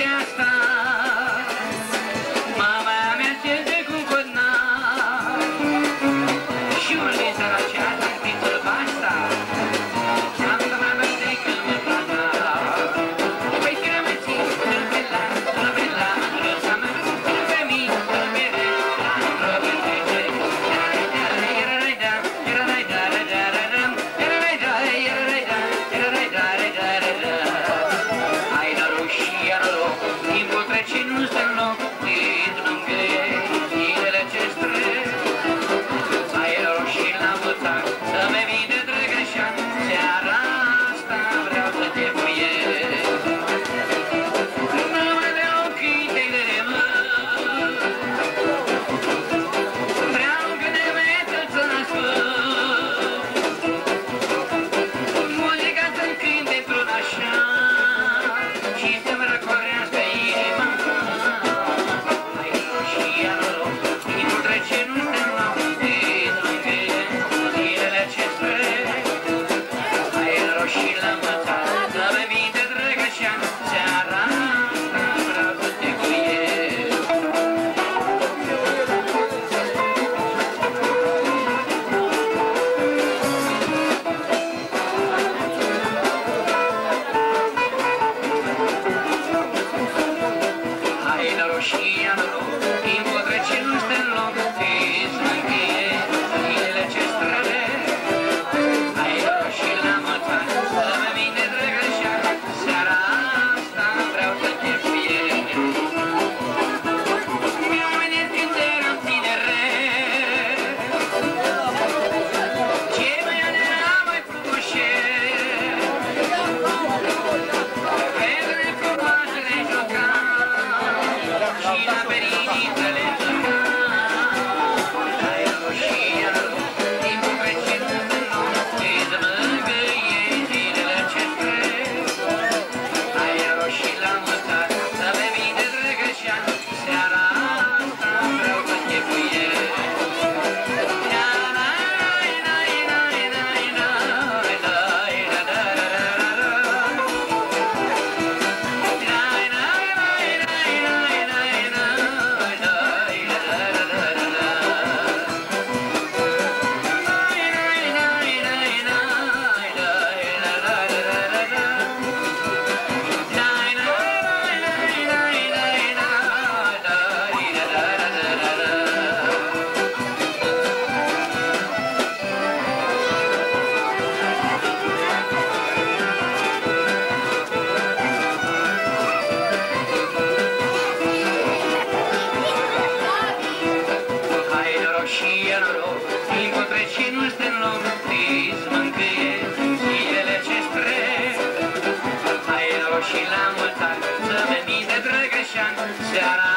orquestra. iau și el loc, timpul trece nu în loc, trist mâncâie zilele ce trec. Hai roșii la mulți ani, să venim de drăgășan, seara